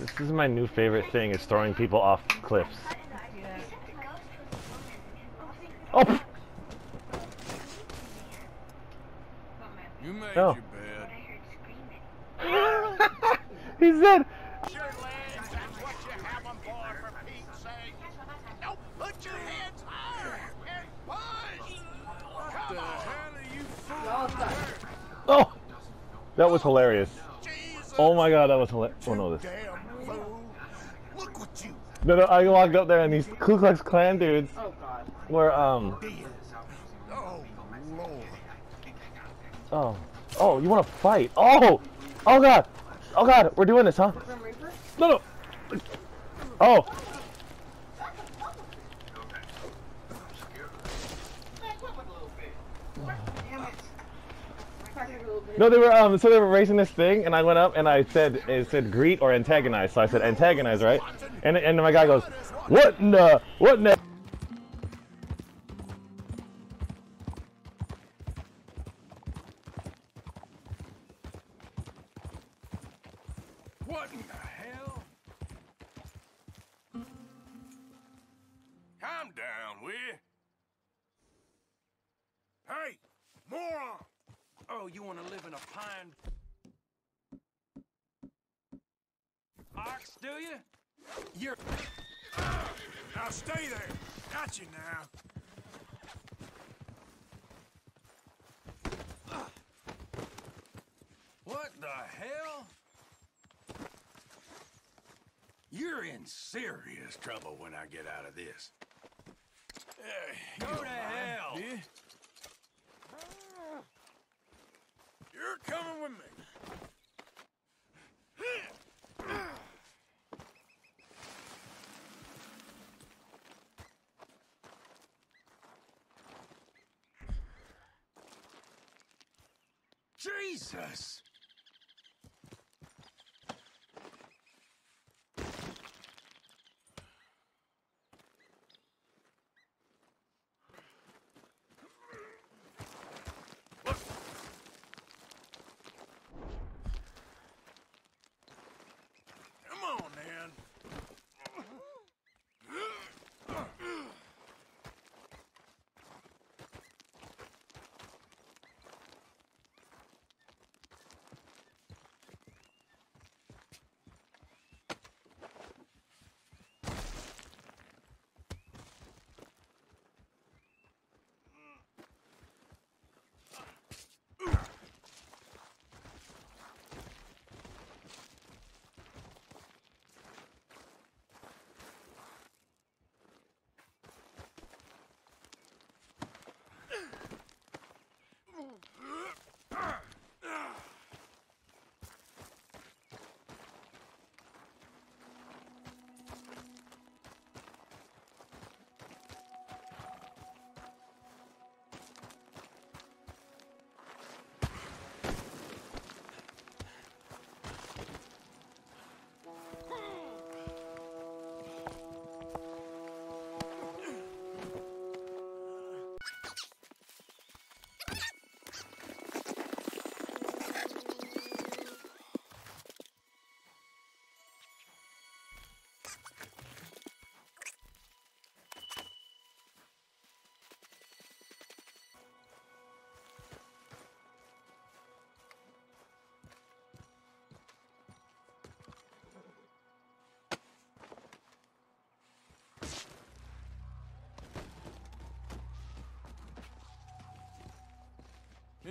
This is my new favorite thing is throwing people off cliffs. Oh! You made Oh. your bed. he said, Your legs, that's what you have them for, for Pete's sake. Now put your hands higher and push. What Come the on. hell are you Y'all fooling? suck. oh! That was hilarious. Oh my god, that was hilarious. Oh no, this. Damn fool. Look what you No, no, I walked up there and these Ku Klux Klan dudes Oh god. were, um. Oh, Lord. oh. Oh, you wanna fight? Oh! Oh god! Oh god, we're doing this, huh? No, no! Oh! Damn it. No, they were um so they were racing this thing and I went up and I said it said greet or antagonize. So I said antagonize, right? And and my guy goes, What in the what in the What the hell? Calm down, will you? Hey, moron! You want to live in a pine box, do you? You're. Now stay there. Got you now. What the hell? You're in serious trouble when I get out of this. Go to hell! You're coming with me. Jesus!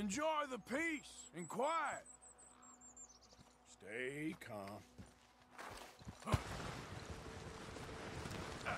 Enjoy the peace and quiet. Stay calm. Ah.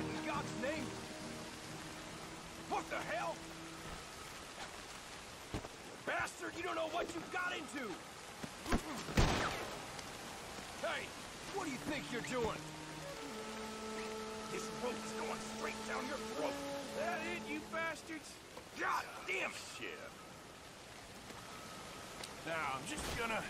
What in God's name? What the hell? Bastard, you don't know what you've got into! Hey, what do you think you're doing? This rope's going straight down your throat. That it, you bastards? God damn it! Shit. Now, I'm just gonna